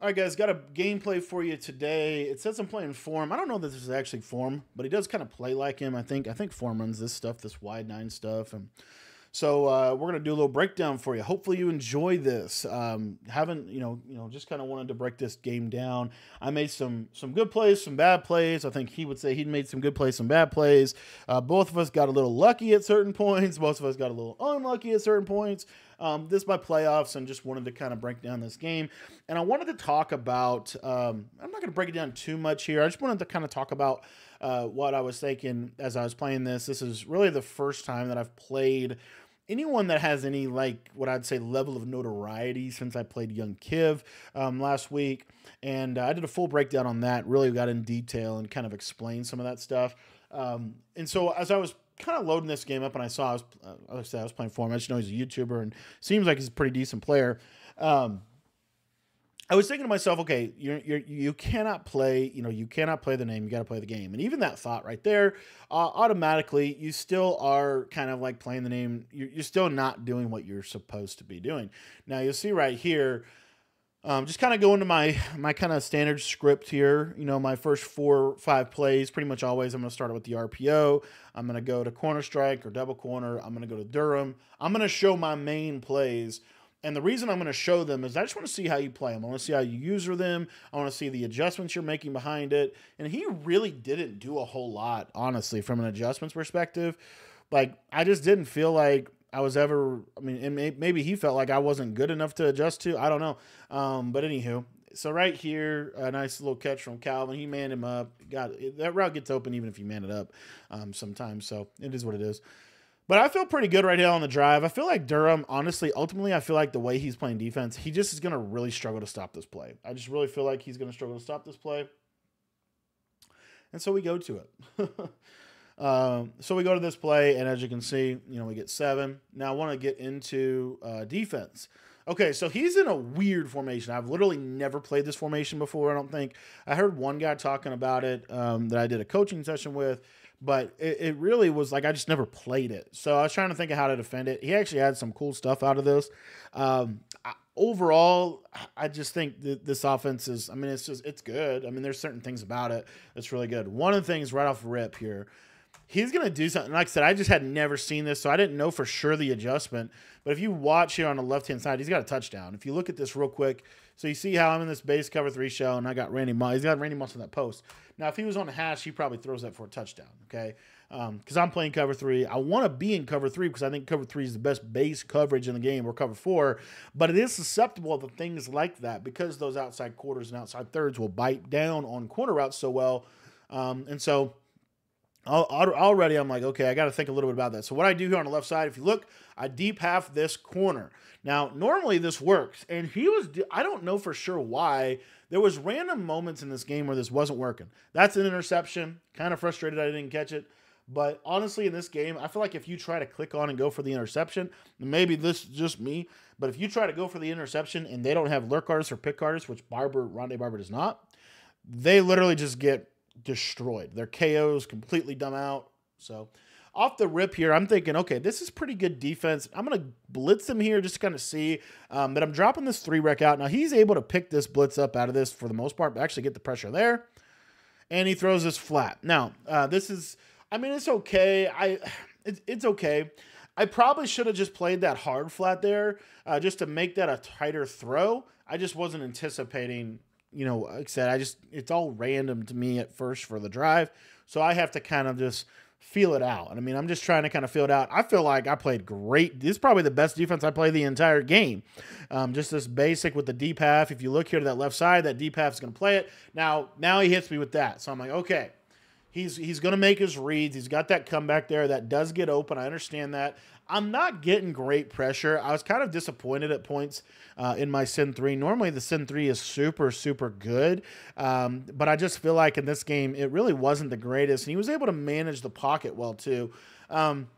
All right, guys, got a gameplay for you today. It says I'm playing Form. I don't know that this is actually Form, but he does kind of play like him. I think I think Form runs this stuff, this wide nine stuff, and so uh, we're gonna do a little breakdown for you. Hopefully you enjoy this. Um, haven't you know you know just kind of wanted to break this game down. I made some some good plays, some bad plays. I think he would say he'd made some good plays, some bad plays. Uh, both of us got a little lucky at certain points. Most of us got a little unlucky at certain points. Um, this by playoffs and just wanted to kind of break down this game. And I wanted to talk about, um, I'm not going to break it down too much here. I just wanted to kind of talk about uh, what I was thinking as I was playing this. This is really the first time that I've played anyone that has any like what I'd say level of notoriety since I played Young Kiv um, last week, and uh, I did a full breakdown on that. Really got in detail and kind of explained some of that stuff. Um, and so as I was kind of loading this game up, and I saw I was, uh, like I said, I was playing for him. I just know he's a YouTuber and seems like he's a pretty decent player. Um, I was thinking to myself, okay, you you you cannot play, you know, you cannot play the name. You got to play the game, and even that thought right there, uh, automatically, you still are kind of like playing the name. You're, you're still not doing what you're supposed to be doing. Now you'll see right here. Um, just kind of go into my my kind of standard script here. You know, my first four five plays, pretty much always. I'm going to start with the RPO. I'm going to go to corner strike or double corner. I'm going to go to Durham. I'm going to show my main plays. And the reason I'm going to show them is I just want to see how you play them. I want to see how you user them. I want to see the adjustments you're making behind it. And he really didn't do a whole lot, honestly, from an adjustments perspective. Like I just didn't feel like I was ever. I mean, maybe he felt like I wasn't good enough to adjust to. I don't know. Um, but anywho, so right here, a nice little catch from Calvin. He manned him up. Got that route gets open even if you man it up um, sometimes. So it is what it is. But I feel pretty good right here on the drive. I feel like Durham, honestly, ultimately, I feel like the way he's playing defense, he just is going to really struggle to stop this play. I just really feel like he's going to struggle to stop this play. And so we go to it. Um, so we go to this play, and as you can see, you know, we get seven. Now I want to get into uh, defense. Okay, so he's in a weird formation. I've literally never played this formation before, I don't think. I heard one guy talking about it um, that I did a coaching session with, but it, it, really was like I just never played it. So I was trying to think of how to defend it. He actually had some cool stuff out of this. Um, I, overall, I just think that this offense is, I mean, it's just, it's good. I mean, there's certain things about it that's really good. One of the things right off rip here he's going to do something. Like I said, I just had never seen this, so I didn't know for sure the adjustment. But if you watch here on the left hand side, he's got a touchdown. If you look at this real quick, so you see how I'm in this base cover three shell, and I got Randy Moss. He's got Randy Moss on that post. Now, if he was on the hash, he probably throws that for a touchdown. Okay, because um, I'm playing cover three. I want to be in cover three because I think cover three is the best base coverage in the game, or cover four. But it is susceptible to things like that because those outside quarters and outside thirds will bite down on corner routes so well, um, and so already I'm like, okay, I got to think a little bit about that. So what I do here on the left side, if you look, I deep half this corner. Now, normally this works, and he was, I don't know for sure why. There was random moments in this game where this wasn't working. That's an interception. Kind of frustrated I didn't catch it. But honestly, in this game, I feel like if you try to click on and go for the interception, maybe this is just me, but if you try to go for the interception and they don't have lurk artists or pick artists, which Barber, Rondé Barber does not, they literally just get destroyed. Their KOs completely dumb out. So off the rip here, I'm thinking, okay, this is pretty good defense. I'm going to blitz him here just to kind of see. Um, but I'm dropping this three rec out. Now he's able to pick this blitz up out of this for the most part, but actually get the pressure there. And he throws this flat. Now, uh, this is, I mean, it's okay. I, it, it's okay. I probably should have just played that hard flat there uh, just to make that a tighter throw. I just wasn't anticipating you know, like I said, I just it's all random to me at first for the drive, so I have to kind of just feel it out. And I mean, I'm just trying to kind of feel it out. I feel like I played great. This is probably the best defense I played the entire game. Um, just this basic with the deep half. If you look here to that left side, that deep half is going to play it. Now, now he hits me with that, so I'm like, okay. He's, he's going to make his reads. He's got that comeback there that does get open. I understand that. I'm not getting great pressure. I was kind of disappointed at points uh, in my Sin 3. Normally, the Sin 3 is super, super good. Um, but I just feel like in this game, it really wasn't the greatest. And he was able to manage the pocket well, too. Um,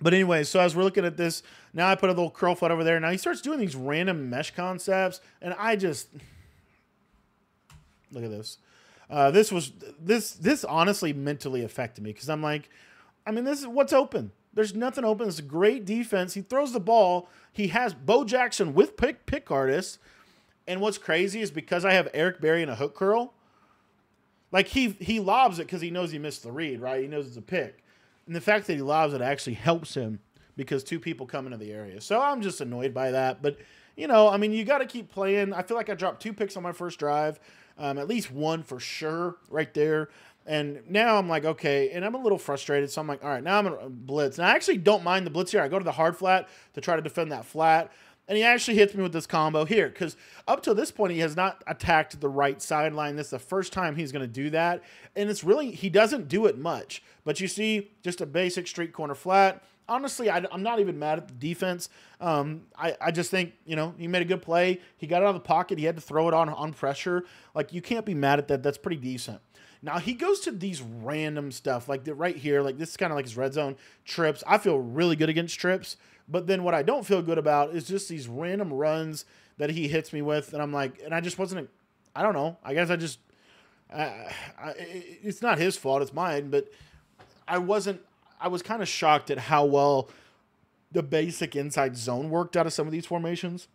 but anyway, so as we're looking at this, now I put a little curl foot over there. Now he starts doing these random mesh concepts. And I just. Look at this. Uh, this was this this honestly mentally affected me because I'm like, I mean, this is what's open. There's nothing open. It's a great defense. He throws the ball. He has Bo Jackson with pick pick artists, And what's crazy is because I have Eric Berry in a hook curl, like he he lobs it because he knows he missed the read, right? He knows it's a pick. And the fact that he lobs it actually helps him because two people come into the area. So I'm just annoyed by that. But, you know, I mean, you got to keep playing. I feel like I dropped two picks on my first drive, um, at least one for sure right there. And now I'm like, okay, and I'm a little frustrated. So I'm like, all right, now I'm going to blitz. And I actually don't mind the blitz here. I go to the hard flat to try to defend that flat. And he actually hits me with this combo here because up to this point, he has not attacked the right sideline. This is the first time he's going to do that. And it's really, he doesn't do it much. But you see, just a basic street corner flat. Honestly, I, am not even mad at the defense. Um, I, I just think, you know, he made a good play. He got out of the pocket. He had to throw it on, on pressure. Like, you can't be mad at that. That's pretty decent. Now he goes to these random stuff like the, right here, like this is kind of like his red zone trips. I feel really good against trips but then what I don't feel good about is just these random runs that he hits me with, and I'm like, and I just wasn't. I don't know. I guess I just. I, it's not his fault. It's mine. But I wasn't. I was kind of shocked at how well the basic inside zone worked out of some of these formations.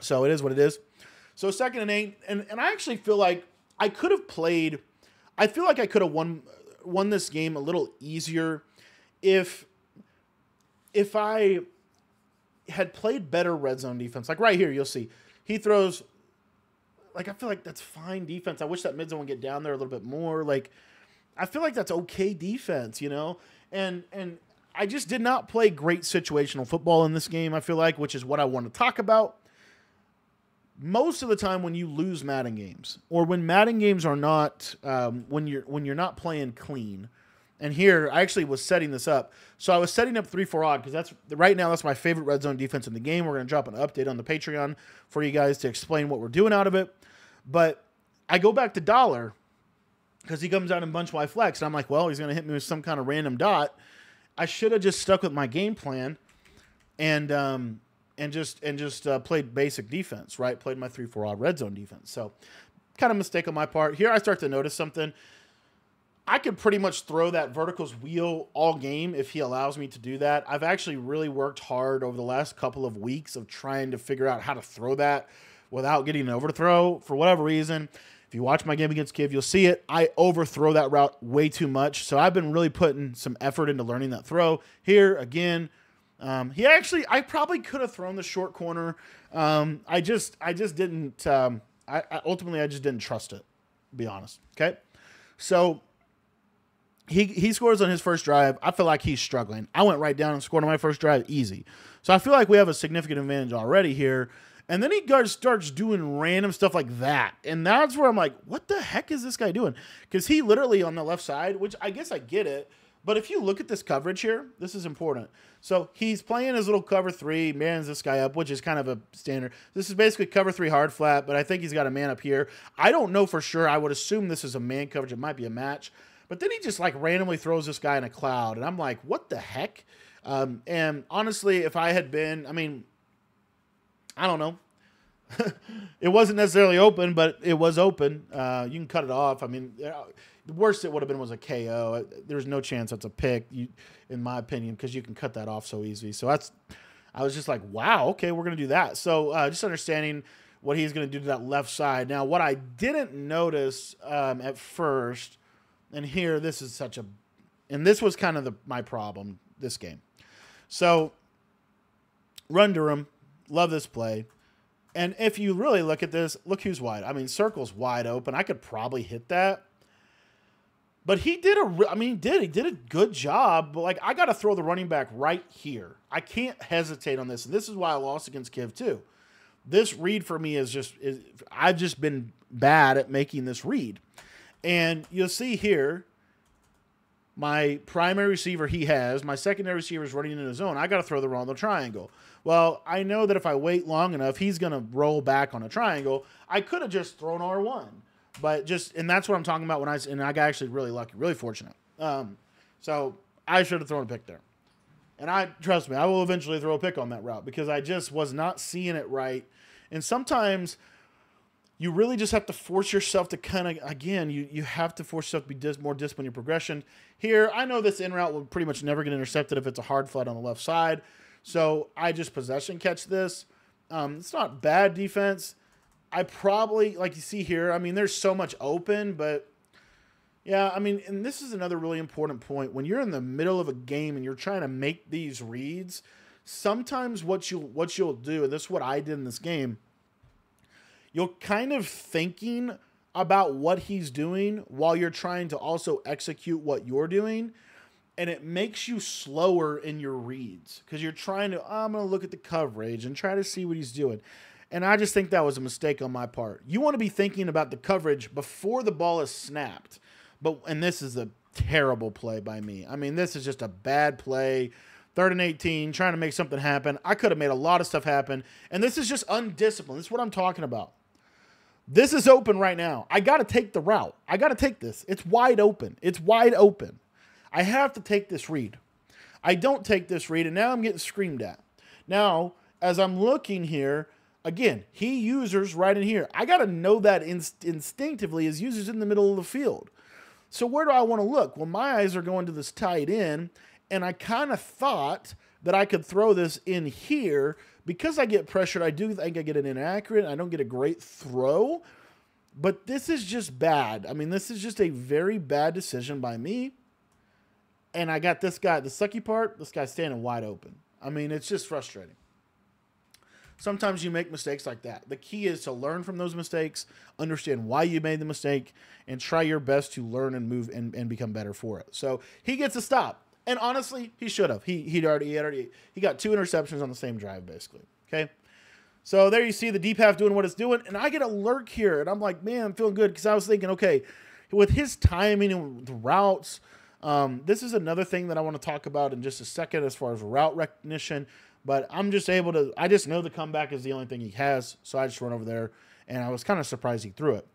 So it is what it is. So second and eight, and and I actually feel like I could have played. I feel like I could have won won this game a little easier if if I had played better red zone defense, like right here, you'll see he throws. Like I feel like that's fine defense. I wish that mid zone would get down there a little bit more. Like I feel like that's okay defense, you know. And and I just did not play great situational football in this game. I feel like, which is what I want to talk about. Most of the time, when you lose Madden games, or when Madden games are not, um, when you're when you're not playing clean, and here, I actually was setting this up. So I was setting up three four odd because that's right now that's my favorite red zone defense in the game. We're gonna drop an update on the Patreon for you guys to explain what we're doing out of it. But I go back to dollar because he comes out in bunch Y flex, and I'm like, well, he's gonna hit me with some kind of random dot. I should have just stuck with my game plan, and um, and just and just uh, played basic defense, right? Played my three four odd red zone defense. So kind of mistake on my part. Here I start to notice something. I could pretty much throw that verticals wheel all game if he allows me to do that. I've actually really worked hard over the last couple of weeks of trying to figure out how to throw that without getting an overthrow for whatever reason. If you watch my game against Kiv, you'll see it. I overthrow that route way too much. So I've been really putting some effort into learning that throw. Here again, um, he actually I probably could have thrown the short corner. Um, I just I just didn't um, I, I ultimately I just didn't trust it, be honest. Okay. So he he scores on his first drive. I feel like he's struggling. I went right down and scored on my first drive easy. So I feel like we have a significant advantage already here. And then he starts doing random stuff like that. And that's where I'm like, what the heck is this guy doing? Because he literally on the left side, which I guess I get it. But if you look at this coverage here, this is important. So he's playing his little cover three, mans this guy up, which is kind of a standard. This is basically cover three hard flat, but I think he's got a man up here. I don't know for sure. I would assume this is a man coverage. It might be a match. But then he just like randomly throws this guy in a cloud, and I'm like, what the heck? Um, and honestly, if I had been, I mean, I don't know. it wasn't necessarily open, but it was open. Uh, you can cut it off. I mean, the worst it would have been was a KO. There's no chance that's a pick, you, in my opinion, because you can cut that off so easy. So that's, I was just like, wow, okay, we're gonna do that. So uh, just understanding what he's gonna do to that left side. Now, what I didn't notice um, at first and here, this is such a, and this was kind of the, my problem this game. So, run Durham, love this play. And if you really look at this, look who's wide. I mean, circle's wide open. I could probably hit that. But he did a, I mean, he did. He did a good job. But like, I got to throw the running back right here. I can't hesitate on this. And this is why I lost against Kiv too. This read for me is just, is, I've just been bad at making this read. And you'll see here, my primary receiver he has, my secondary receiver is running in his zone. I got to throw the the triangle. Well, I know that if I wait long enough, he's going to roll back on a triangle. I could have just thrown R1, but just, and that's what I'm talking about when I, and I got actually really lucky, really fortunate. Um, so I should have thrown a pick there. And I, trust me, I will eventually throw a pick on that route because I just was not seeing it right. And sometimes you really just have to force yourself to kind of again you you have to force yourself to be dis- more disciplined in your progression here i know this in route will pretty much never get intercepted if it's a hard flat on the left side so i just possession catch this um, it's not bad defense I probably like you see here. I mean, there's so much open, but yeah, I mean, and this is another really important point. When you're in the middle of a game and you're trying to make these reads, sometimes what you what you'll do, and this is what I did in this game, you'll kind of thinking about what he's doing while you're trying to also execute what you're doing and it makes you slower in your reads because you're trying to oh, i'm going to look at the coverage and try to see what he's doing and i just think that was a mistake on my part. You want to be thinking about the coverage before the ball is snapped. But and this is a terrible play by me. I mean this is just a bad play. Third and 18 trying to make something happen. I could have made a lot of stuff happen. And this is just undisciplined. This is what i'm talking about. This is open right now. I got to take the route. I got to take this. It's wide open. It's wide open. I have to take this read. I don't take this read, and now I'm getting screamed at. Now, as I'm looking here, again, he users right in here. I got to know that inst- instinctively as users in the middle of the field. So where do I want to look? Well, my eyes are going to this tight end, and I kind of thought that I could throw this in here because I get pressured. I do think I get an inaccurate. I don't get a great throw, but this is just bad. I mean, this is just a very bad decision by me and I got this guy. The sucky part, this guy standing wide open. I mean, it's just frustrating. Sometimes you make mistakes like that. The key is to learn from those mistakes, understand why you made the mistake, and try your best to learn and move and, and become better for it. So he gets a stop. And honestly, he should have. He he'd already he already he got two interceptions on the same drive, basically. Okay. So there you see the deep half doing what it's doing, and I get a lurk here, and I'm like, man, I'm feeling good because I was thinking, okay, with his timing and the routes, um, this is another thing that I want to talk about in just a second as far as route recognition. But I'm just able to, I just know the comeback is the only thing he has. So I just run over there and I was kind of surprised he threw it.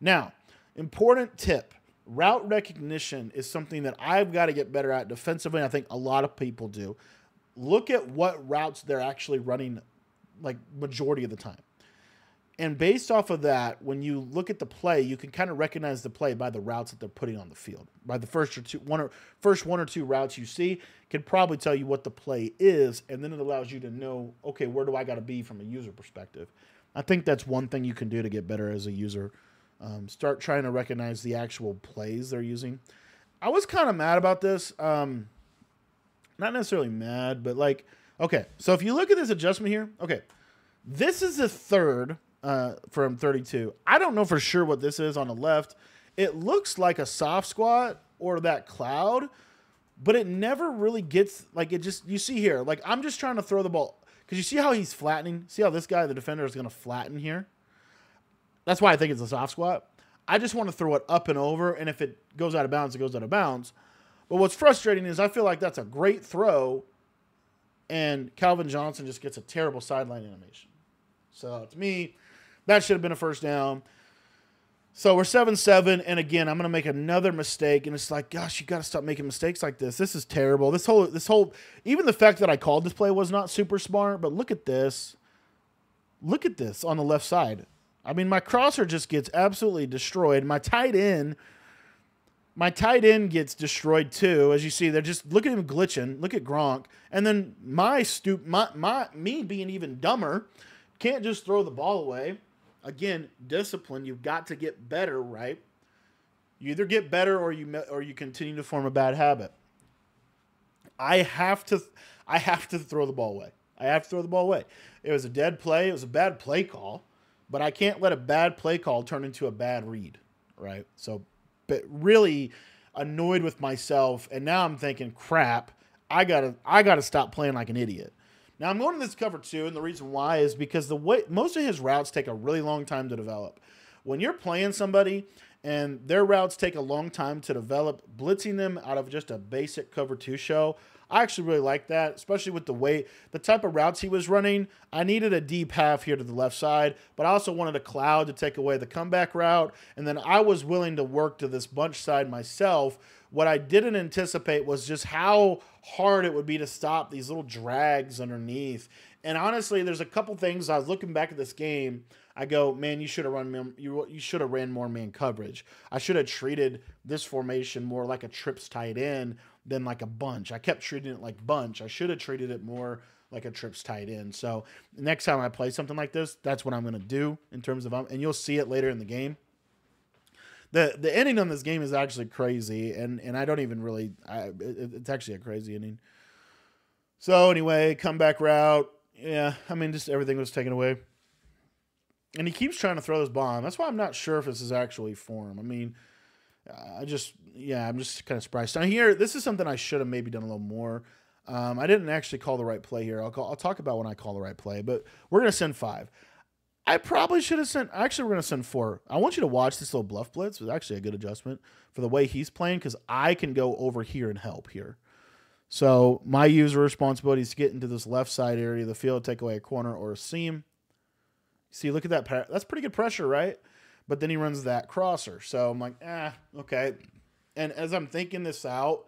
Now, important tip route recognition is something that I've got to get better at defensively. I think a lot of people do. Look at what routes they're actually running, like majority of the time. And based off of that, when you look at the play, you can kind of recognize the play by the routes that they're putting on the field. By the first or two, one or first one or two routes you see, can probably tell you what the play is, and then it allows you to know, okay, where do I got to be from a user perspective. I think that's one thing you can do to get better as a user. Um, start trying to recognize the actual plays they're using. I was kind of mad about this. Um, not necessarily mad, but like, okay, so if you look at this adjustment here, okay, this is the third uh, from 32. I don't know for sure what this is on the left. It looks like a soft squat or that cloud, but it never really gets like it just you see here. Like I'm just trying to throw the ball because you see how he's flattening. See how this guy, the defender, is going to flatten here. That's why I think it's a soft squat. I just want to throw it up and over, and if it goes out of bounds, it goes out of bounds. But what's frustrating is I feel like that's a great throw, and Calvin Johnson just gets a terrible sideline animation. So to me, that should have been a first down. So we're 7 7. And again, I'm going to make another mistake. And it's like, gosh, you got to stop making mistakes like this. This is terrible. This whole, this whole, even the fact that I called this play was not super smart. But look at this. Look at this on the left side. I mean, my crosser just gets absolutely destroyed. My tight end, my tight end gets destroyed too. As you see, they're just look at him glitching. Look at Gronk, and then my stoop, my my me being even dumber, can't just throw the ball away again, discipline. You've got to get better, right? You either get better or you or you continue to form a bad habit. I have to I have to throw the ball away. I have to throw the ball away. It was a dead play. It was a bad play call, but I can't let a bad play call turn into a bad read, right? So, but really annoyed with myself, and now I'm thinking, crap. I gotta I gotta stop playing like an idiot. Now I'm going to this cover two, and the reason why is because the way most of his routes take a really long time to develop. When you're playing somebody and their routes take a long time to develop, blitzing them out of just a basic cover two show, I actually really like that, especially with the way the type of routes he was running. I needed a deep half here to the left side, but I also wanted a cloud to take away the comeback route, and then I was willing to work to this bunch side myself what I didn't anticipate was just how hard it would be to stop these little drags underneath. And honestly, there's a couple things I was looking back at this game. I go, man, you should have run you you should have ran more man coverage. I should have treated this formation more like a trips tight end than like a bunch. I kept treating it like bunch. I should have treated it more like a trips tight end. So next time I play something like this, that's what I'm going to do in terms of, um, and you'll see it later in the game. The, the ending on this game is actually crazy, and, and I don't even really. I, it, it's actually a crazy ending. So anyway, comeback route. Yeah, I mean, just everything was taken away and he keeps trying to throw this bomb. That's why I'm not sure if this is actually form. I mean, I just yeah, I'm just kind of surprised. Now here, this is something I should have maybe done a little more. Um, I didn't actually call the right play here. I'll call, I'll talk about when I call the right play, but we're gonna send five. I probably should have sent. Actually, we're gonna send four. I want you to watch this little bluff blitz. It's actually a good adjustment for the way he's playing because I can go over here and help here. So my user responsibility is to get into this left side area of the field, take away a corner or a seam. See, look at that. That's pretty good pressure, right? But then he runs that crosser. So I'm like, ah, okay. And as I'm thinking this out,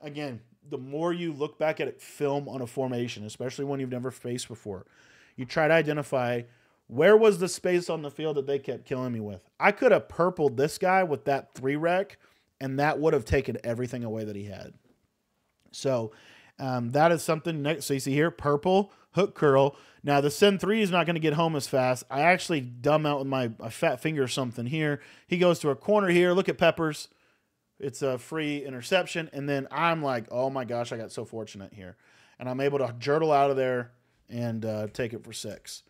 again, the more you look back at it, film on a formation, especially one you've never faced before, you try to identify where was the space on the field that they kept killing me with. I could have purpled this guy with that three rec, and that would have taken everything away that he had. So um, that is something next. So you see here, purple hook curl. Now the send three is not going to get home as fast. I actually dumb out with my fat finger or something here. He goes to a corner here. Look at Peppers. It's a free interception. And then I'm like, oh my gosh, I got so fortunate here. And I'm able to jurtle out of there and uh, take it for six.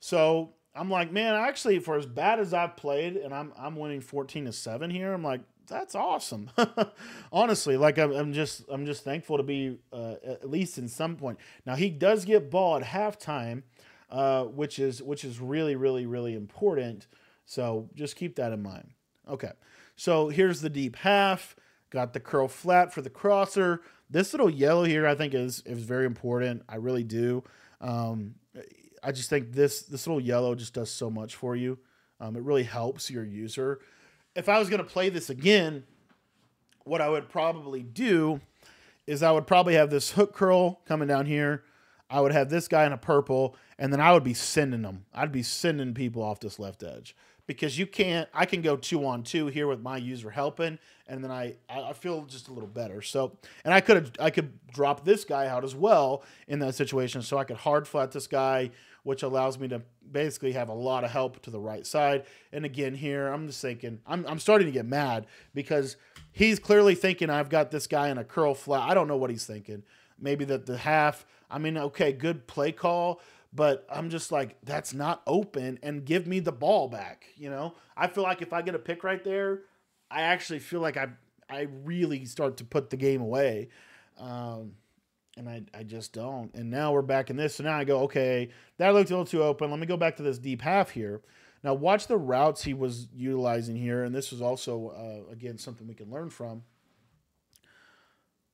So I'm like, man, actually, for as bad as I've played, and I'm I'm winning 14 to 7 here, I'm like, that's awesome. Honestly, like I'm, I'm, just I'm just thankful to be uh, at least in some point. Now he does get ball at halftime, uh, which is which is really really really important. So just keep that in mind. Okay, so here's the deep half. Got the curl flat for the crosser. This little yellow here, I think is is very important. I really do. Um, I just think this this little yellow just does so much for you. Um, it really helps your user if I was going to play this again, what I would probably do is I would probably have this hook curl coming down here. I would have this guy in a purple, and then I would be sending them. I'd be sending people off this left edge because you can't. I can go two on two here with my user helping, and then I I feel just a little better. So, and I could I could drop this guy out as well in that situation, so I could hard flat this guy, which allows me to basically have a lot of help to the right side. And again, here, I'm just thinking, I'm, I'm starting to get mad because he's clearly thinking I've got this guy in a curl flat. I don't know what he's thinking. Maybe that the half, I mean, okay, good play call, but I'm just like, that's not open and give me the ball back. You know, I feel like if I get a pick right there, I actually feel like I, I really start to put the game away. Um, and I, I just don't. And now we're back in this. So now I go, okay, that looked a little too open. Let me go back to this deep half here. Now watch the routes he was utilizing here. And this is also, uh, again, something we can learn from.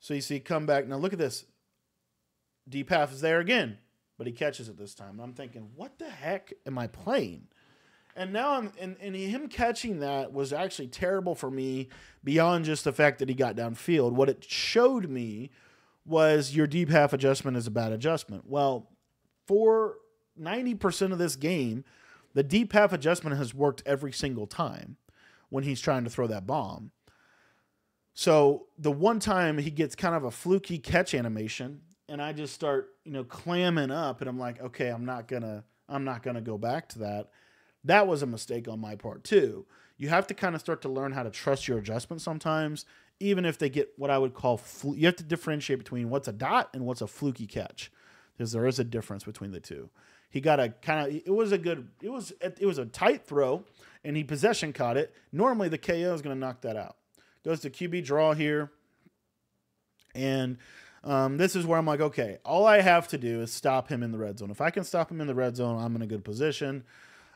So you see, come back. Now look at this. Deep half is there again, but he catches it this time. And I'm thinking, what the heck am I playing? And now I'm and, and him catching that was actually terrible for me beyond just the fact that he got downfield. What it showed me was your deep half adjustment is a bad adjustment. Well, for 90% of this game, the deep half adjustment has worked every single time when he's trying to throw that bomb. So the one time he gets kind of a fluky catch animation, and I just start, you know, clamming up, and I'm like, okay, I'm not gonna, I'm not gonna go back to that. That was a mistake on my part too. You have to kind of start to learn how to trust your adjustment sometimes even if they get what I would call fl- you have to differentiate between what's a dot and what's a fluky catch because there is a difference between the two. He got a kind of it was a good it was it was a tight throw and he possession caught it. Normally the KO is going to knock that out. Goes to QB draw here. And um, this is where I'm like, okay, all I have to do is stop him in the red zone. If I can stop him in the red zone, I'm in a good position.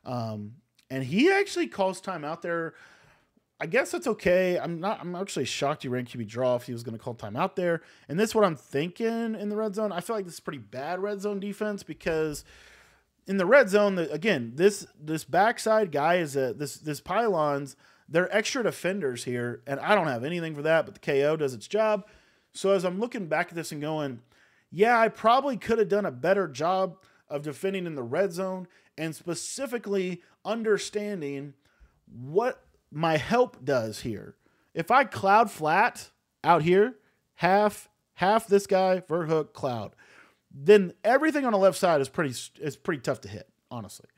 Um, and he actually calls time out there I guess that's okay. I'm not. I'm actually shocked you ran QB draw if he was going to call timeout there. And this is what I'm thinking in the red zone. I feel like this is pretty bad red zone defense because in the red zone, the, again, this this backside guy is a this this pylons. They're extra defenders here, and I don't have anything for that. But the KO does its job. So as I'm looking back at this and going, yeah, I probably could have done a better job of defending in the red zone and specifically understanding what my help does here. If I cloud flat out here, half half this guy, vert hook, cloud. then everything on the left side is pretty is pretty tough to hit, honestly.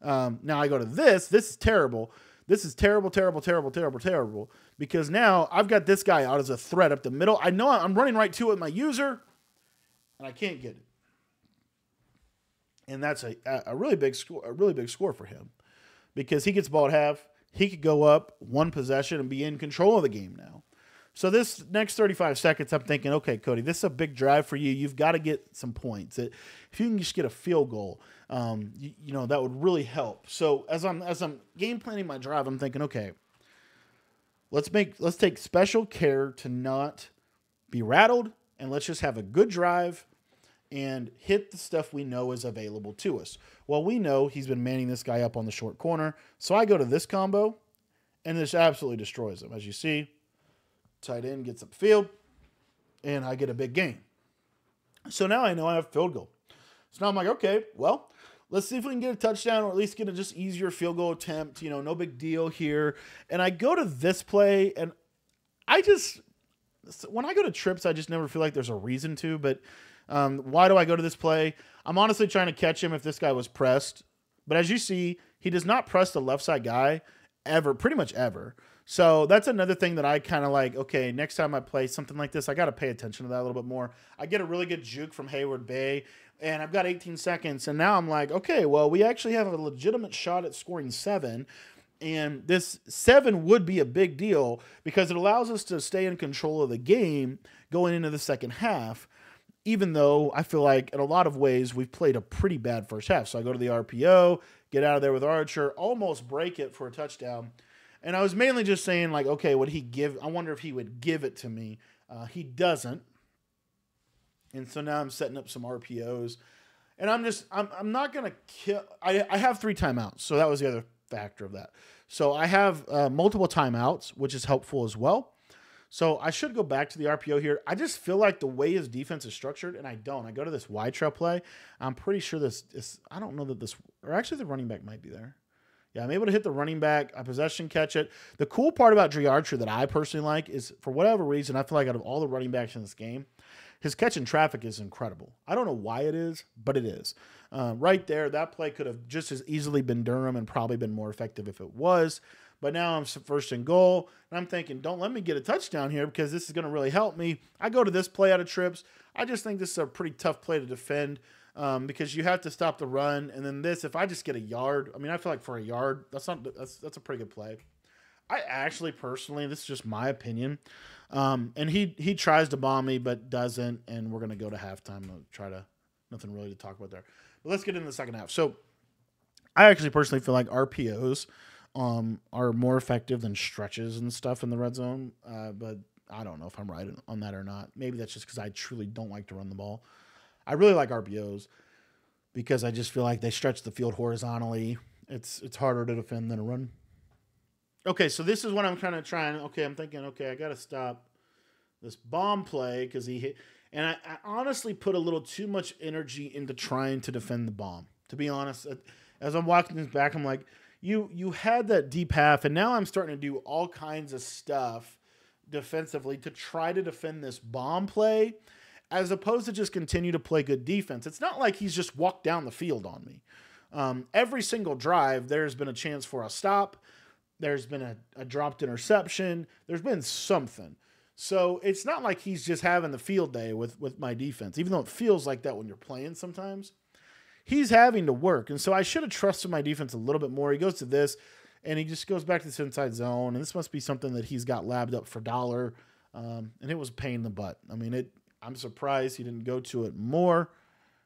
Um, now I go to this. This is terrible. This is terrible, terrible, terrible, terrible, terrible. Because now I've got this guy out as a threat up the middle. I know I'm running right to it my user, and I can't get it. And that's a, a really big score, a really big score for him, because he gets ball at half. He could go up one possession and be in control of the game now. So this next 35 seconds, I'm thinking, okay, Cody, this is a big drive for you. You've got to get some points. If you can just get a field goal, um, you, you, know that would really help. So as I'm as I'm game planning my drive, I'm thinking, okay, let's make let's take special care to not be rattled, and let's just have a good drive and hit the stuff we know is available to us. Well, we know he's been manning this guy up on the short corner, so I go to this combo, and this absolutely destroys him. As you see, tight end gets upfield, and I get a big gain. So now I know I have field goal. So now I'm like, okay, well, let's see if we can get a touchdown or at least get a just easier field goal attempt. You know, no big deal here. And I go to this play, and I just when I go to trips, I just never feel like there's a reason to. But um, why do I go to this play? I'm honestly trying to catch him if this guy was pressed. But as you see, he does not press the left side guy ever, pretty much ever. So that's another thing that I kind of like. Okay, next time I play something like this, I got to pay attention to that a little bit more. I get a really good juke from Heyward-Bey, and I've got 18 seconds, and now I'm like, okay, well, we actually have a legitimate shot at scoring seven. And this seven would be a big deal because it allows us to stay in control of the game going into the second half even though I feel like in a lot of ways we've played a pretty bad first half. So I go to the RPO, get out of there with Archer, almost break it for a touchdown. And I was mainly just saying, like, okay, would he give? I wonder if he would give it to me. Uh, he doesn't. And so now I'm setting up some RPOs. And I'm just, I'm, I'm not going to kill. I, I have three timeouts. So that was the other factor of that. So I have uh, multiple timeouts, which is helpful as well. So I should go back to the RPO here. I just feel like the way his defense is structured, and I don't. I go to this wide trail play. I'm pretty sure this is, I don't know that this, or actually the running back might be there. Yeah, I'm able to hit the running back, a possession catch it. The cool part about Dri Archer that I personally like is for whatever reason, I feel like out of all the running backs in this game, his catch and traffic is incredible. I don't know why it is, but it is. Uh, right there, that play could have just as easily been Durham and probably been more effective if it was. But now I'm first and goal, and I'm thinking, don't let me get a touchdown here because this is going to really help me. I go to this play out of trips. I just think this is a pretty tough play to defend um, because you have to stop the run. And then this, if I just get a yard, I mean, I feel like for a yard, that's not that's that's a pretty good play. I actually personally, this is just my opinion. Um, and he he tries to bomb me, but doesn't. And we're gonna go to halftime. I'll try to nothing really to talk about there. But let's get into the second half. So I actually personally feel like RPOs um, are more effective than stretches and stuff in the red zone. Uh, but I don't know if I'm right on that or not. Maybe that's just because I truly don't like to run the ball. I really like RPOs because I just feel like they stretch the field horizontally. It's it's harder to defend than a run. Okay, so this is what I'm kind of trying. Okay, I'm thinking, okay, I got to stop this bomb play because he hit. And I, I, honestly put a little too much energy into trying to defend the bomb. To be honest, as I'm walking this back, I'm like, you you had that deep half, and now I'm starting to do all kinds of stuff defensively to try to defend this bomb play as opposed to just continue to play good defense. It's not like he's just walked down the field on me. Um, every single drive, there's been a chance for a stop. There's been a, a dropped interception. There's been something. So it's not like he's just having the field day with, with my defense, even though it feels like that when you're playing sometimes. He's having to work. And so I should have trusted my defense a little bit more. He goes to this and he just goes back to this inside zone. And this must be something that he's got labbed up for dollar. Um, and it was pain in the butt. I mean, it I'm surprised he didn't go to it more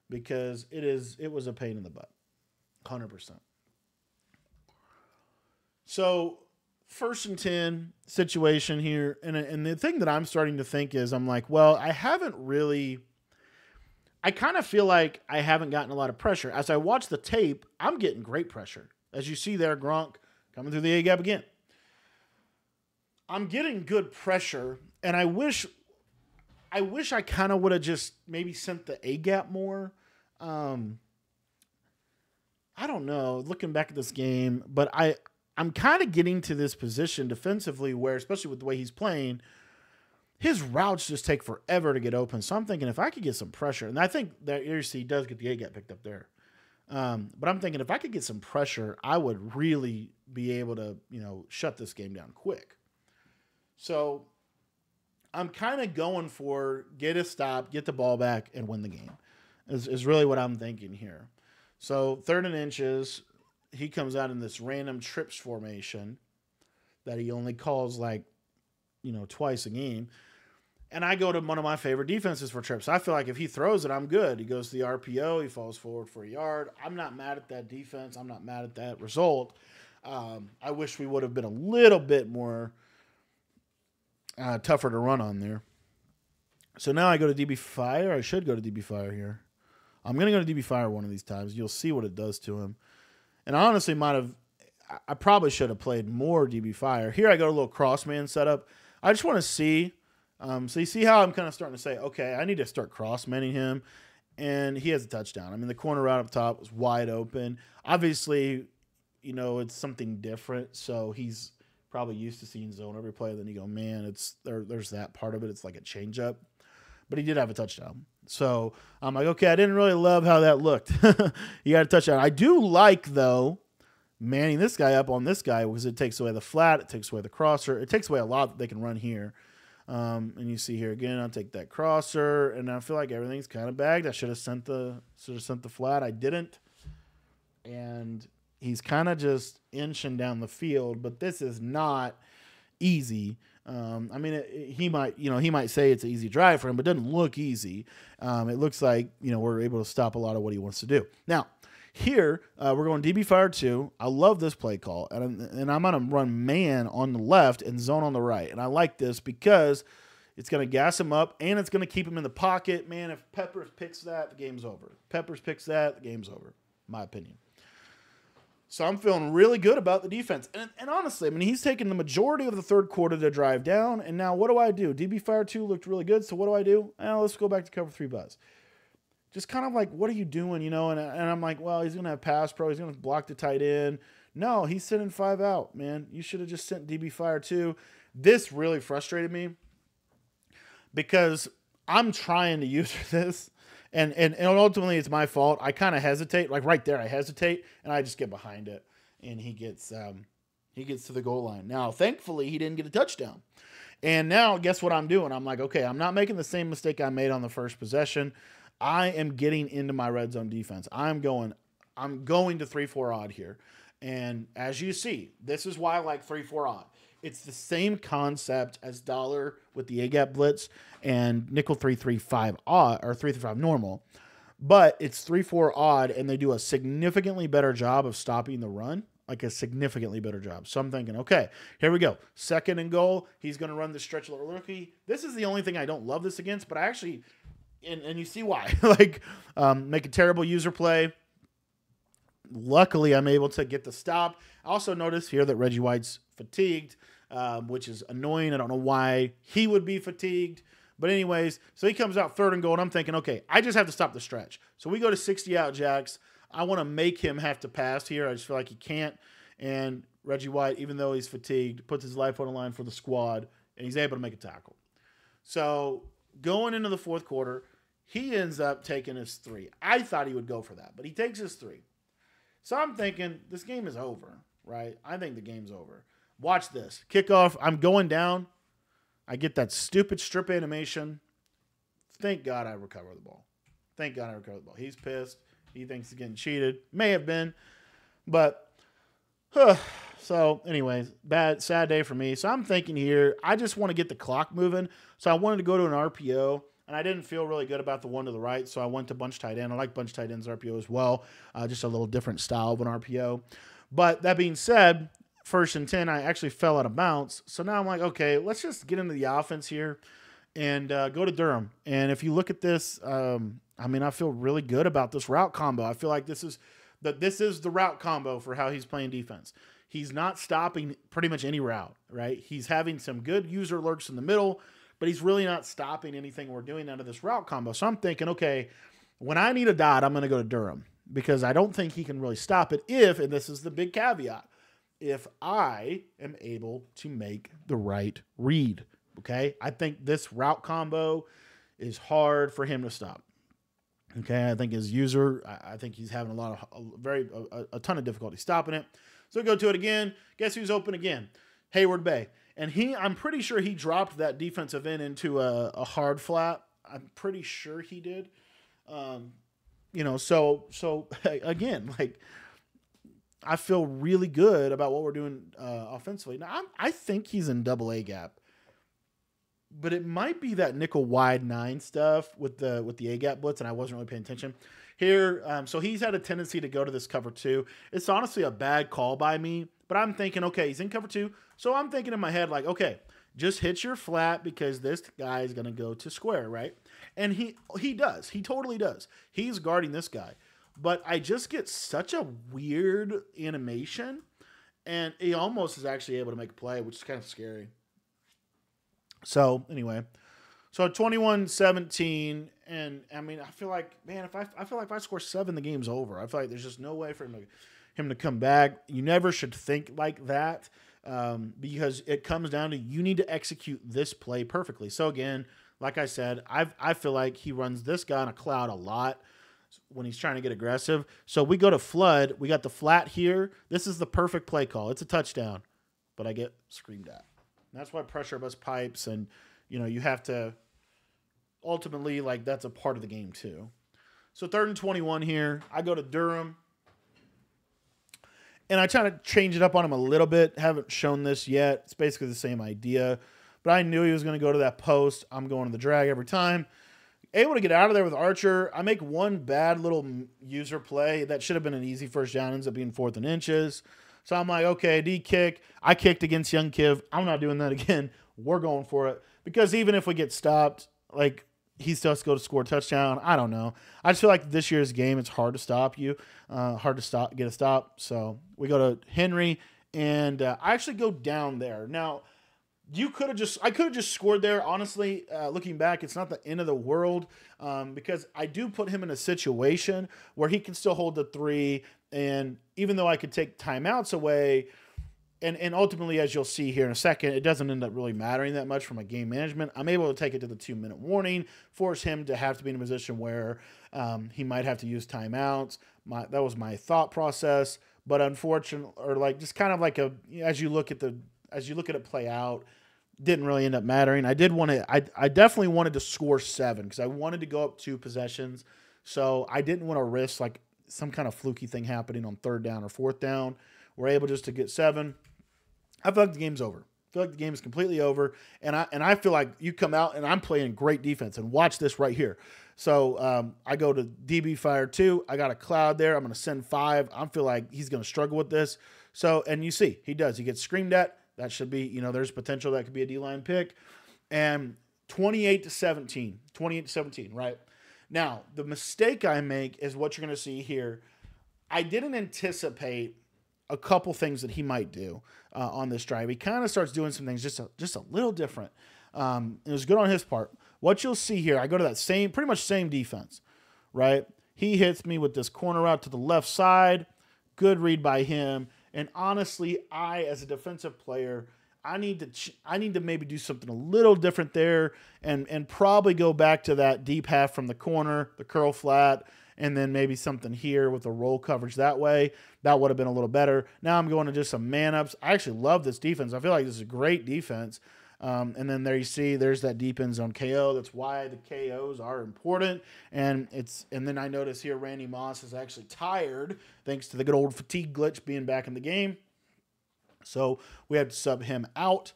because it is it was a pain in the butt. 100%. So, first and 10 situation here and and the thing that I'm starting to think is I'm like, well, I haven't really I kind of feel like I haven't gotten a lot of pressure. As I watch the tape, I'm getting great pressure. As you see there, Gronk coming through the A gap again. I'm getting good pressure, and I wish I wish I kind of would have just maybe sent the A gap more. Um, I don't know. Looking back at this game, but I I'm kind of getting to this position defensively where, especially with the way he's playing, his routes just take forever to get open. So I'm thinking if I could get some pressure, and I think that see does get the A gap picked up there. Um, but I'm thinking if I could get some pressure, I would really be able to, you know, shut this game down quick. So I'm kind of going for get a stop, get the ball back, and win the game. Is, is really what I'm thinking here. So third and inches, he comes out in this random trips formation that he only calls like, you know, twice a game. And I go to one of my favorite defenses for trips. I feel like if he throws it, I'm good. He goes to the RPO, he falls forward for a yard. I'm not mad at that defense. I'm not mad at that result. Um, I wish we would have been a little bit more uh, tougher to run on there. So now I go to DB Fire. I should go to DB Fire here. I'm going to go to DB Fire one of these times. You'll see what it does to him. And I honestly might have, I probably should have played more DB Fire. Here I go to a little crossman setup. I just want to see um, so you see how I'm kind of starting to say, okay, I need to start cross manning him. And he has a touchdown. I mean, the corner right up top was wide open. Obviously, you know, it's something different. So he's probably used to seeing zone every play. Then you go, man, it's there, there's that part of it. It's like a changeup. But he did have a touchdown. So I'm like, okay, I didn't really love how that looked. he got a touchdown. I do like, though, manning this guy up on this guy because it takes away the flat, it takes away the crosser, it takes away a lot that they can run here. Um, and you see here again, I'll take that crosser, and I feel like everything's kind of bagged. I should have sent the should have sent the flat. I didn't, and he's kind of just inching down the field. But this is not easy. Um, I mean, it, it, he might you know he might say it's an easy drive for him, but it doesn't look easy. Um, it looks like you know we're able to stop a lot of what he wants to do. Now here, uh, we're going DB Fire 2. I love this play call. And I'm, and I'm going to run man on the left and zone on the right. And I like this because it's going to gas him up and it's going to keep him in the pocket. Man, if Peppers picks that, the game's over. Peppers picks that, the game's over, my opinion. So I'm feeling really good about the defense. And, and honestly, I mean, he's taken the majority of the third quarter to drive down. And now what do I do? DB Fire 2 looked really good. So what do I do? Well, let's go back to cover three buzz just kind of like, what are you doing? You know, and, and I'm like, well, he's going to have pass pro. He's going to block the tight end. No, he's sending five out, man. You should have just sent DB Fire too. This really frustrated me because I'm trying to use this. And, and, and ultimately, it's my fault. I kind of hesitate, like right there, I hesitate, and I just get behind it, and he gets um, he gets to the goal line. Now, thankfully, he didn't get a touchdown. And now, guess what I'm doing? I'm like, okay, I'm not making the same mistake I made on the first possession. I am getting into my red zone defense. I'm going, I'm going to three four odd here, and as you see, this is why I like three four odd. It's the same concept as dollar with the A gap blitz and nickel three three five odd or three three five normal, but it's three four odd, and they do a significantly better job of stopping the run like a significantly better job. So I'm thinking, okay, here we go. Second and goal. He's going to run the stretch rookie. This is the only thing I don't love this against, but I actually and, and you see why. like, um, make a terrible user play. Luckily, I'm able to get the stop. I also notice here that Reggie White's fatigued, um, which is annoying. I don't know why he would be fatigued. But anyways, so he comes out third and goal, and I'm thinking, okay, I just have to stop the stretch. So we go to 60 out jacks. I want to make him have to pass here. I just feel like he can't. And Reggie White, even though he's fatigued, puts his life on the line for the squad, and he's able to make a tackle. So going into the fourth quarter, he ends up taking his three. I thought he would go for that, but he takes his three. So I'm thinking this game is over, right? I think the game's over. Watch this kickoff. I'm going down. I get that stupid strip animation. Thank God I recover the ball. Thank God I recover the ball. He's pissed. He thinks he's getting cheated. May have been, but huh. so anyways, bad sad day for me. So I'm thinking here. I just want to get the clock moving. So I wanted to go to an RPO and I didn't feel really good about the one to the right, so I went to bunch tight end. I like bunch tight ends RPO as well, uh, just a little different style of an RPO. But that being said, first and 10, I actually fell out of bounds. So now I'm like, okay, let's just get into the offense here and uh, go to Durham. And if you look at this, um, I mean, I feel really good about this route combo. I feel like this is that this is the route combo for how he's playing defense. He's not stopping pretty much any route, right? He's having some good user lurks in the middle but he's really not stopping anything we're doing out of this route combo. So I'm thinking, okay, when I need a dot, I'm going to go to Durham because I don't think he can really stop it if, and this is the big caveat, if I am able to make the right read. Okay. I think this route combo is hard for him to stop. Okay. I think his user, I think he's having a lot of, a very, a, a ton of difficulty stopping it. So go to it again. Guess who's open again? Heyward-Bey. And he, I'm pretty sure he dropped that defensive end into a, a hard flat. I'm pretty sure he did. Um, you know, so so again, like I feel really good about what we're doing uh, offensively. Now, I'm, I think he's in double A gap, but it might be that nickel wide nine stuff with the with the A gap blitz, and I wasn't really paying attention here. Um, so he's had a tendency to go to this cover two. It's honestly a bad call by me, but I'm thinking, okay, he's in cover two, so I'm thinking in my head like, okay, just hit your flat because this guy is gonna go to square, right? And he he does, he totally does. He's guarding this guy but I just get such a weird animation, and he almost is actually able to make a play, which is kind of scary. So, anyway, so 21 17, and I mean, I feel like, man, if I, I feel like if I score seven, the game's over. I feel like there's just no way for him to, him to come back. You never should think like that um, because it comes down to you need to execute this play perfectly. So, again, like I said, i I feel like he runs this guy on a cloud a lot when he's trying to get aggressive. So we go to flood. We got the flat here. This is the perfect play call. It's a touchdown, but I get screamed at. And that's why pressure bust pipes and you know you have to ultimately like that's a part of the game too. So third and twenty one here. I go to Durham. And I try to change it up on him a little bit. Haven't shown this yet. It's basically the same idea. But I knew he was going to go to that post. I'm going to the drag every time able to get out of there with Archer. I make one bad little user play that should have been an easy first down, ends up being fourth and inches. So I'm like, okay, D kick. I kicked against Young Kiv. I'm not doing that again. We're going for it because even if we get stopped, like he still has to go to score a touchdown. I don't know. I just feel like this year's game, it's hard to stop you, uh, hard to stop, get a stop. So we go to Henry, and uh, I actually go down there now you could have just I could have just scored there. Honestly, uh, looking back, it's not the end of the world um, because I do put him in a situation where he can still hold the three, and even though I could take timeouts away, and and ultimately, as you'll see here in a second, it doesn't end up really mattering that much from a game management. I'm able to take it to the two minute warning, force him to have to be in a position where um, he might have to use timeouts. My that was my thought process, but unfortunately, or like just kind of like a as you look at the as you look at it play out, didn't really end up mattering. I did want to, I, I definitely wanted to score seven because I wanted to go up two possessions. So I didn't want to risk like some kind of fluky thing happening on third down or fourth down. We're able just to get seven. I feel like the game's over. I feel like the game is completely over. And I and I feel like you come out and I'm playing great defense. And watch this right here. So um, I go to DB fire two. I got a cloud there. I'm going to send five. I feel like he's going to struggle with this. So and you see he does. He gets screamed at. That should be, you know, there's potential that could be a D line pick. And 28 to 17, 28 to 17, right? Now, the mistake I make is what you're going to see here. I didn't anticipate a couple things that he might do uh, on this drive. He kind of starts doing some things just a, just a little different. Um, it was good on his part. What you'll see here, I go to that same, pretty much same defense, right? He hits me with this corner out to the left side. Good read by him. And honestly, I as a defensive player, I need to I need to maybe do something a little different there and and probably go back to that deep half from the corner, the curl flat, and then maybe something here with a roll coverage that way. That would have been a little better. Now I'm going to just some man ups. I actually love this defense. I feel like this is a great defense. Um, and then there you see there's that deep end zone KO. That's why the KOs are important. And it's and then I notice here Randy Moss is actually tired thanks to the good old fatigue glitch being back in the game. So we had to sub him out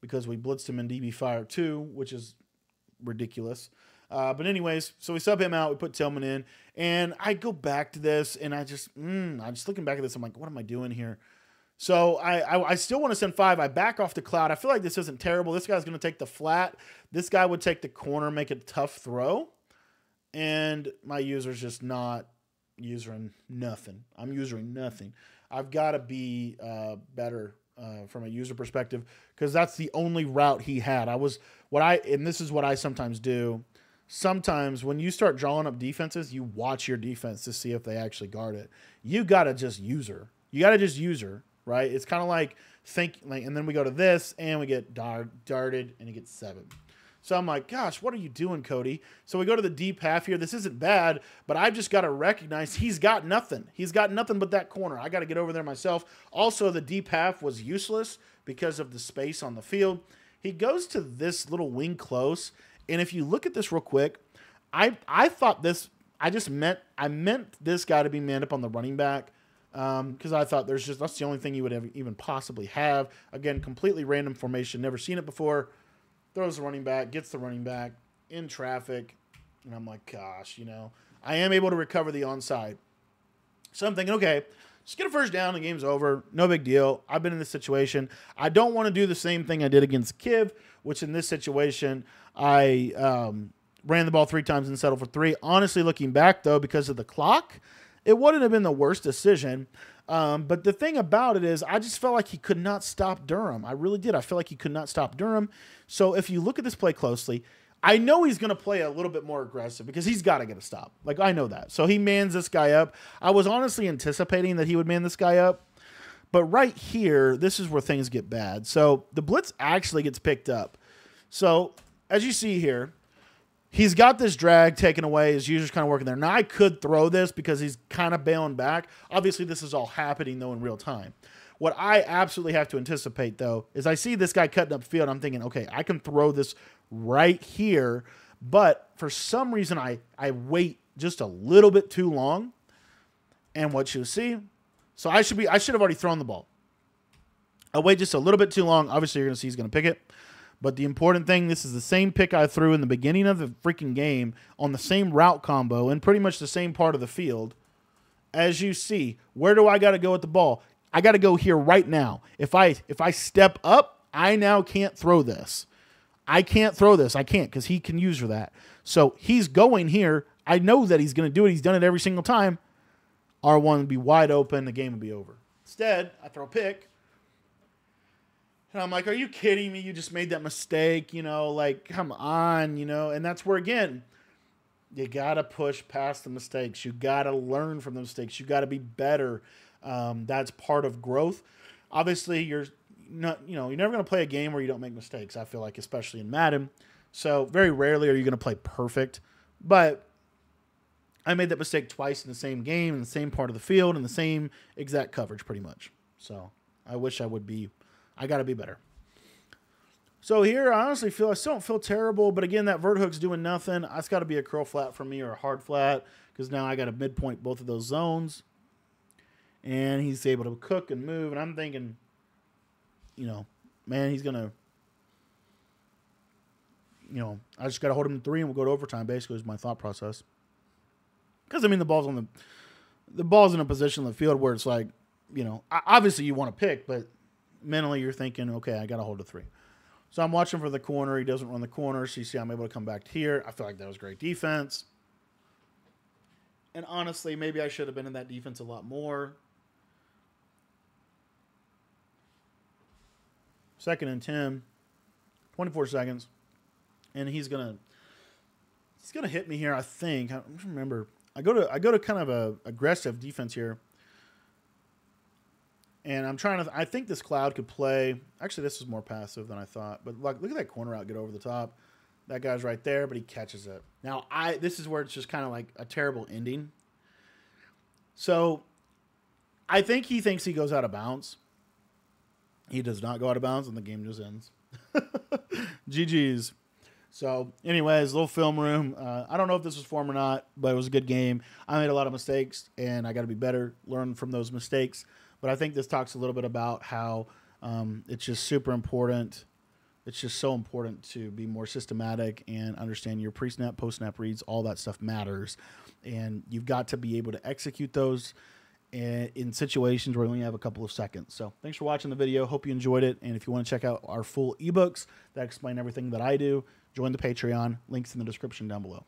because we blitzed him in DB Fire 2, which is ridiculous. Uh, but anyways, so we sub him out. We put Tillman in, and I go back to this, and I just, mm, I'm just looking back at this. I'm like, what am I doing here? So I, I, I still want to send five. I back off the cloud. I feel like this isn't terrible. This guy's going to take the flat. This guy would take the corner, make a tough throw. And my user's just not using nothing. I'm using nothing. I've got to be uh, better uh, from a user perspective because that's the only route he had. I was what I and this is what I sometimes do. Sometimes when you start drawing up defenses, you watch your defense to see if they actually guard it. You got to just user. You got to just user right? It's kind of like think like, and then we go to this and we get dart, darted and he gets seven. So I'm like, gosh, what are you doing, Cody? So we go to the deep half here. This isn't bad, but I've just got to recognize he's got nothing. He's got nothing but that corner. I got to get over there myself. Also, the deep half was useless because of the space on the field. He goes to this little wing close, and if you look at this real quick, I I thought this. I just meant I meant this guy to be manned up on the running back because um, I thought there's just that's the only thing you would ever, even possibly have. Again, completely random formation, never seen it before. Throws the running back, gets the running back in traffic, and I'm like, gosh, you know, I am able to recover the onside. So I'm thinking, okay, just get a first down, the game's over, no big deal. I've been in this situation. I don't want to do the same thing I did against Kiv, which in this situation I um, ran the ball three times and settled for three. Honestly, looking back though, because of the clock it wouldn't have been the worst decision. Um, but the thing about it is, I just felt like he could not stop Durham. I really did. I felt like he could not stop Durham. So if you look at this play closely, I know he's going to play a little bit more aggressive because he's got to get a stop. Like, I know that. So he mans this guy up. I was honestly anticipating that he would man this guy up. But right here, this is where things get bad. So the blitz actually gets picked up. So as you see here, He's got this drag taken away. His user's kind of working there. Now I could throw this because he's kind of bailing back. Obviously, this is all happening though in real time. What I absolutely have to anticipate though is I see this guy cutting up field. I'm thinking, okay, I can throw this right here, but for some reason I I wait just a little bit too long. And what you see, so I should be I should have already thrown the ball. I wait just a little bit too long. Obviously, you're gonna see he's gonna pick it. But the important thing, this is the same pick I threw in the beginning of the freaking game on the same route combo in pretty much the same part of the field. As you see, where do I got to go with the ball? I got to go here right now. If I if I step up, I now can't throw this. I can't throw this. I can't because he can use for that. So he's going here. I know that he's going to do it. He's done it every single time. R1 would be wide open. The game would be over. Instead, I throw a pick. And I'm like, are you kidding me? You just made that mistake, you know, like, come on, you know. And that's where, again, you got to push past the mistakes. You got to learn from the mistakes. You got to be better. Um, that's part of growth. Obviously, you're not, you know, you're never going to play a game where you don't make mistakes, I feel like, especially in Madden. So, very rarely are you going to play perfect. But I made that mistake twice in the same game, in the same part of the field, in the same exact coverage, pretty much. So, I wish I would be I got to be better. So here, I honestly feel I still don't feel terrible, but again, that vert hook's doing nothing. That's got to be a curl flat for me or a hard flat because now I got to midpoint both of those zones, and he's able to cook and move. And I'm thinking, you know, man, he's gonna, you know, I just got to hold him to three and we'll go to overtime. Basically, is my thought process. Because I mean, the ball's on the, the ball's in a position in the field where it's like, you know, obviously you want to pick, but mentally you're thinking, okay, I got to hold a three. So I'm watching for the corner. He doesn't run the corner. So you see, I'm able to come back to here. I feel like that was great defense. And honestly, maybe I should have been in that defense a lot more. Second and 10, 24 seconds. And he's going to he's going to hit me here, I think. I remember. I go to I go to kind of a aggressive defense here. And I'm trying to. I think this cloud could play. Actually, this is more passive than I thought. But look, look at that corner out get over the top. That guy's right there, but he catches it. Now, I this is where it's just kind of like a terrible ending. So, I think he thinks he goes out of bounds. He does not go out of bounds, and the game just ends. GG's. So, anyways, little film room. Uh, I don't know if this was form or not, but it was a good game. I made a lot of mistakes, and I got to be better, learn from those mistakes. But I think this talks a little bit about how um, it's just super important. It's just so important to be more systematic and understand your pre snap, post snap reads. All that stuff matters. And you've got to be able to execute those in situations where you only have a couple of seconds. So thanks for watching the video. Hope you enjoyed it. And if you want to check out our full ebooks that explain everything that I do, join the Patreon. Links in the description down below.